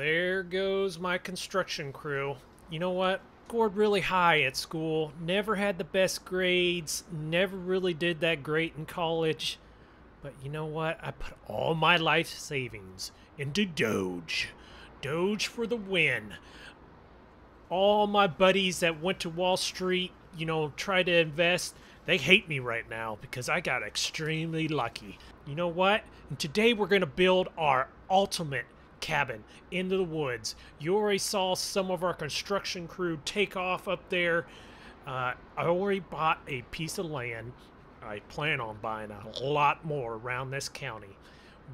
there goes my construction crew. You know what? Scored really high at school, never had the best grades, never really did that great in college. But you know what? I put all my life savings into Doge. Doge for the win. All my buddies that went to Wall Street, you know, try to invest, they hate me right now because I got extremely lucky. You know what? And today we're going to build our ultimate cabin into the woods. You already saw some of our construction crew take off up there. Uh, I already bought a piece of land. I plan on buying a lot more around this county.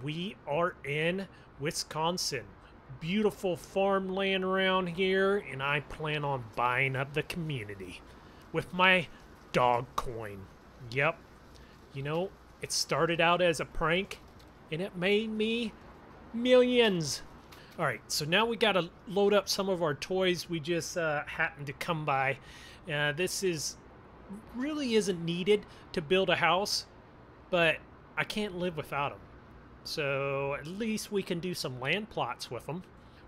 We are in Wisconsin. Beautiful farmland around here, and I plan on buying up the community with my dog coin. Yep. You know, it started out as a prank, and it made me millions. All right, so now we got to load up some of our toys we just uh, happened to come by. Uh, this is really isn't needed to build a house, but I can't live without them. So at least we can do some land plots with them.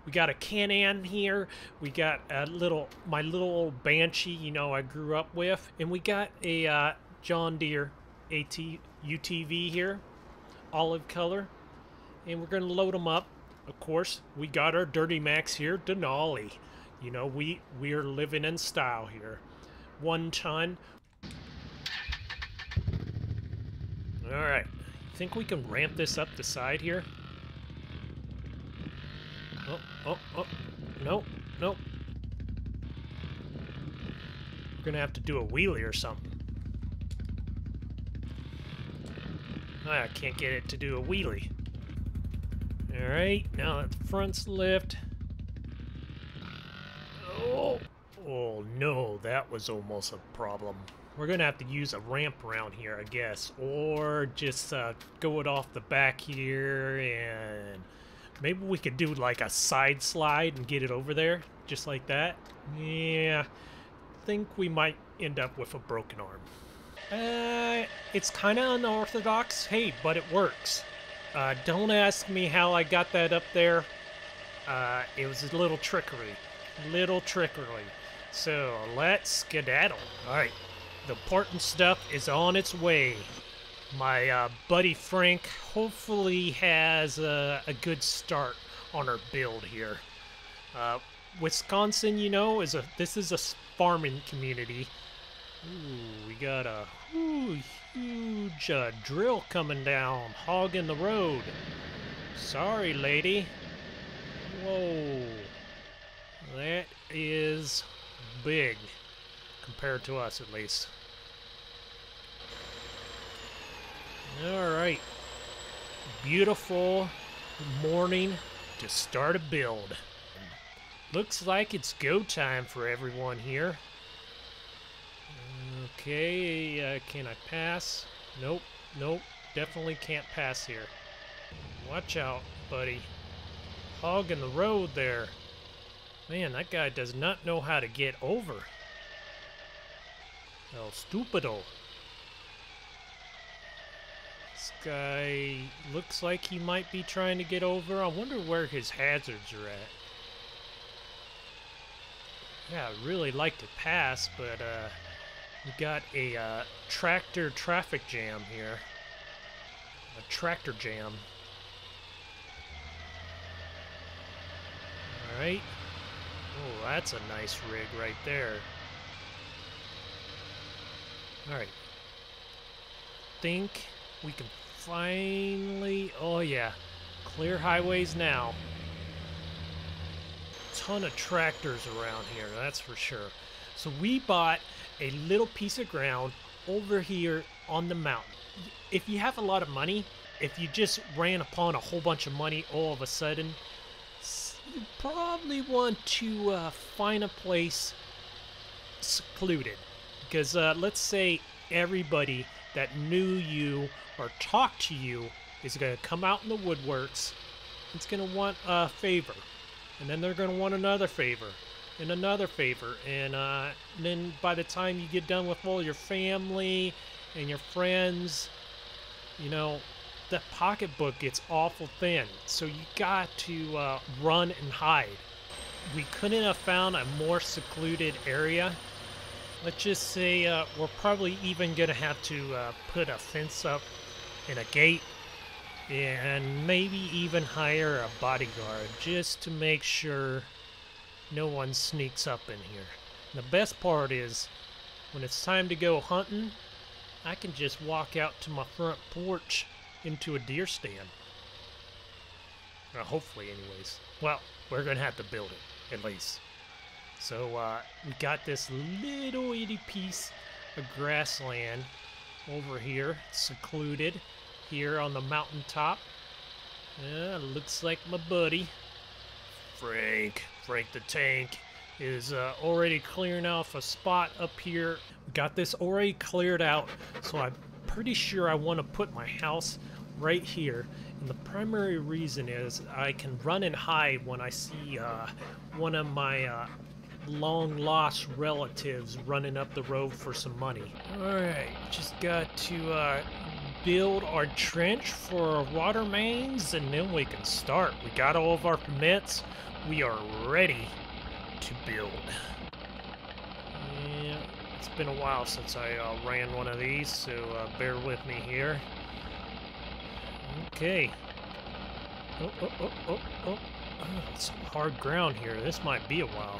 We got a Can-Am here. We got a little, my little old Banshee, you know, I grew up with. And we got a uh, John Deere AT UTV here, olive color. And we're going to load them up. Of course, we got our Duramax here, Denali. You know, we, we are living in style here. One ton. Alright. Think we can ramp this up the side here? Oh, oh, oh. Nope, nope. We're gonna have to do a wheelie or something. Ah, I can't get it to do a wheelie. Alright, now that front's lift. Oh, oh no, that was almost a problem. We're gonna have to use a ramp around here, I guess. Or just uh, go it off the back here and maybe we could do like a side slide and get it over there, just like that. Yeah, think we might end up with a broken arm. Uh, it's kind of unorthodox, hey, but it works. Uh, don't ask me how I got that up there. Uh, it was a little trickery. Little trickery. So, let's skedaddle. Alright, the important stuff is on its way. My uh, buddy Frank hopefully has a, a, good start on our build here. Uh, Wisconsin, you know, is a this is a farming community. Ooh, we got a ooh, huge uh, drill coming down, hogging the road. Sorry, lady. Whoa. That is big, compared to us at least. Alright. Beautiful morning to start a build. Looks like it's go time for everyone here. Okay, uh, can I pass? Nope, nope, definitely can't pass here. Watch out, buddy. Hogging the road there. Man, that guy does not know how to get over. El stupido. This guy looks like he might be trying to get over. I wonder where his hazards are at. Yeah, I'd really like to pass, but uh, we got a uh, tractor traffic jam here. A tractor jam. Alright. Oh, that's a nice rig right there. Alright. Think we can finally... Oh, yeah. Clear highways now. Ton of tractors around here, that's for sure. So we bought a little piece of ground over here on the mountain. If you have a lot of money, if you just ran upon a whole bunch of money all of a sudden, you probably want to uh, find a place secluded. Because uh, let's say everybody that knew you or talked to you is going to come out in the woodworks. It's going to want a favor. And then they're going to want another favor and another favor. And uh, then by the time you get done with all your family and your friends, you know, the pocketbook gets awful thin, so you got to uh, run and hide. We couldn't have found a more secluded area. Let's just say uh, we're probably even gonna have to uh, put a fence up and a gate and maybe even hire a bodyguard just to make sure no one sneaks up in here. And the best part is when it's time to go hunting, I can just walk out to my front porch into a deer stand. Well, hopefully, anyways. Well, we're gonna have to build it, at least. So, uh, we got this little itty piece of grassland over here, secluded, here on the mountaintop. Uh, looks like my buddy, Frank, Frank the Tank, is uh, already clearing off a spot up here. We got this already cleared out, so I'm pretty sure I want to put my house right here. And the primary reason is I can run and hide when I see uh, one of my uh, long lost relatives running up the road for some money. Alright, just got to uh, build our trench for our water mains and then we can start. We got all of our permits. We are ready to build. Yeah, it's been a while since I uh, ran one of these, so uh, bear with me here. Okay. Oh, oh, oh, oh, oh. some hard ground here. This might be a while.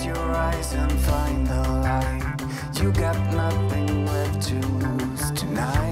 Close your eyes and find the light. You got nothing left to lose tonight.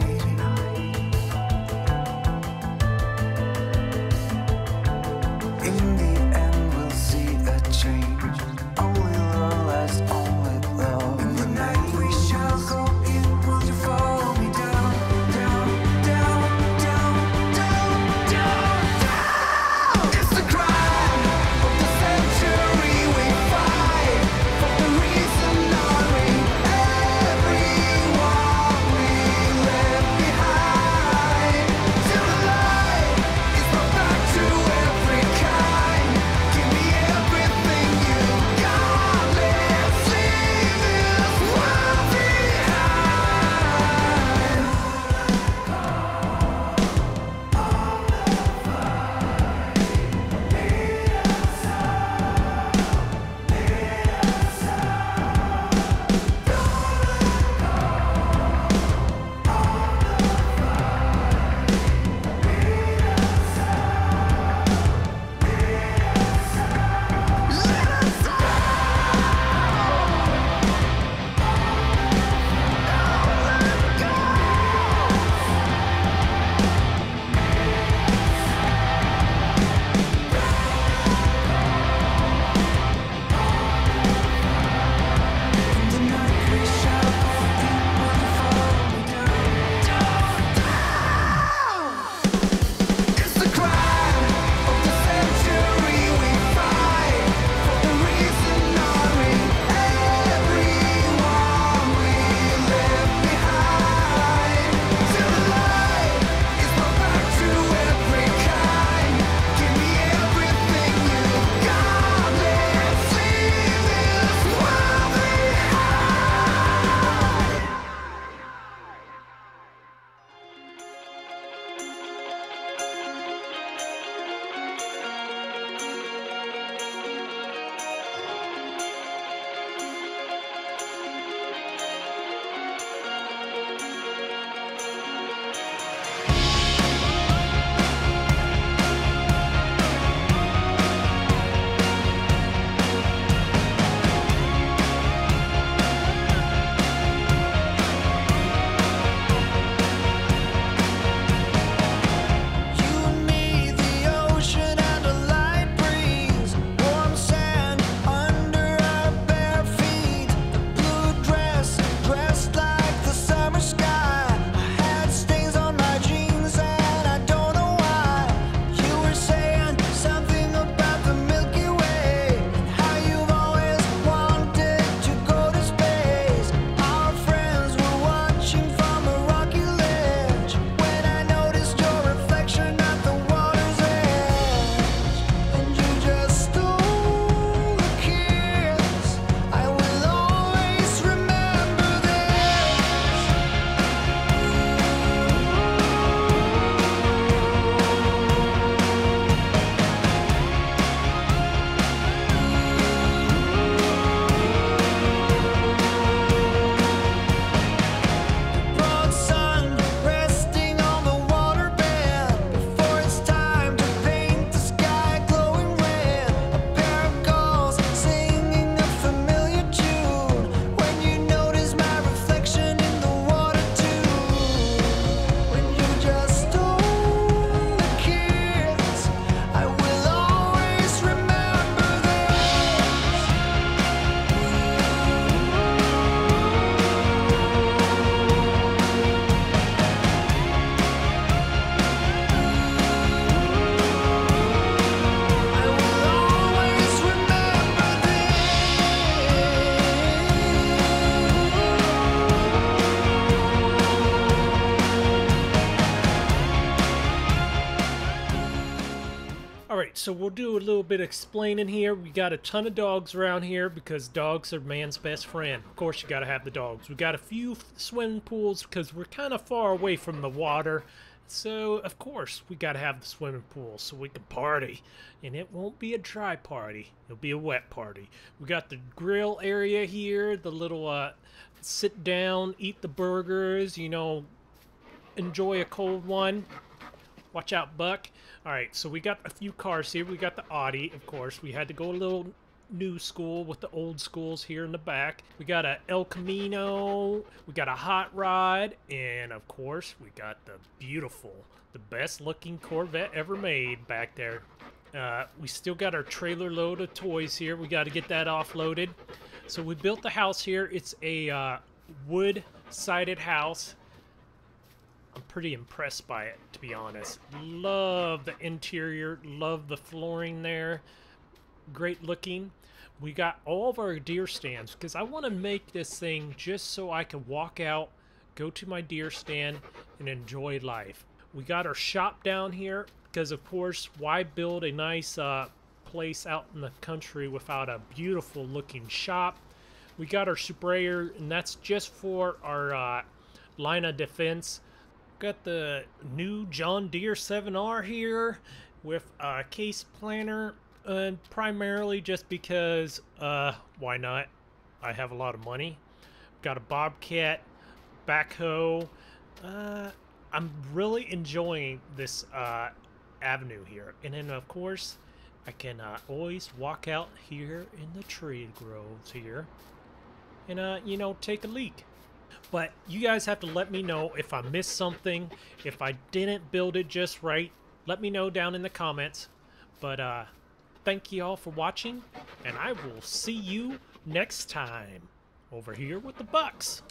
So we'll do a little bit of explaining here. We got a ton of dogs around here because dogs are man's best friend. Of course, you got to have the dogs. We got a few swimming pools because we're kind of far away from the water. So, of course, we got to have the swimming pool so we can party. And it won't be a dry party, it'll be a wet party. We got the grill area here, the little uh, sit down, eat the burgers, you know, enjoy a cold one. Watch out, Buck. All right, so we got a few cars here. We got the Audi, of course. We had to go a little new school with the old schools here in the back. We got a El Camino. We got a hot rod, and of course, we got the beautiful, the best looking Corvette ever made back there. Uh, we still got our trailer load of toys here. We got to get that offloaded. So we built the house here. It's a uh, wood-sided house. I'm pretty impressed by it, to be honest. Love the interior, love the flooring there. Great looking. We got all of our deer stands because I want to make this thing just so I can walk out, go to my deer stand, and enjoy life. We got our shop down here because, of course, why build a nice uh, place out in the country without a beautiful looking shop? We got our sprayer, and that's just for our uh, line of defense. Got the new John Deere 7R here with a case planter, and primarily just because, uh, why not? I have a lot of money. Got a Bobcat, backhoe. Uh, I'm really enjoying this uh, avenue here. And then, of course, I can uh, always walk out here in the tree groves here and, uh, you know, take a leak. But you guys have to let me know if I missed something, if I didn't build it just right. Let me know down in the comments. But uh, thank you all for watching, and I will see you next time over here with the Bucks.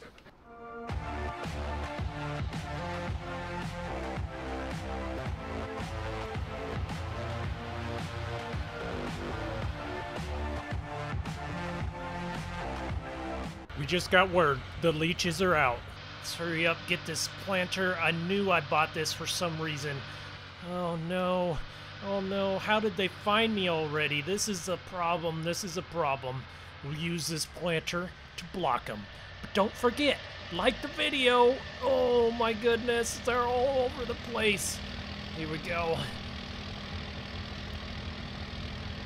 We just got word. The leeches are out. Let's hurry up, get this planter. I knew I bought this for some reason. Oh no. Oh no. How did they find me already? This is a problem. This is a problem. We'll use this planter to block them. But don't forget, like the video. Oh my goodness. They're all over the place. Here we go.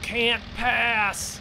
Can't pass.